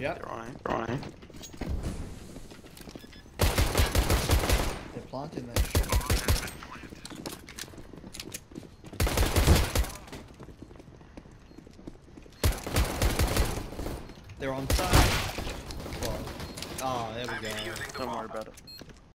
Yep, They're on it. They're on it. they're planting that shit. They're on side. Oh, there we go. Don't worry about it.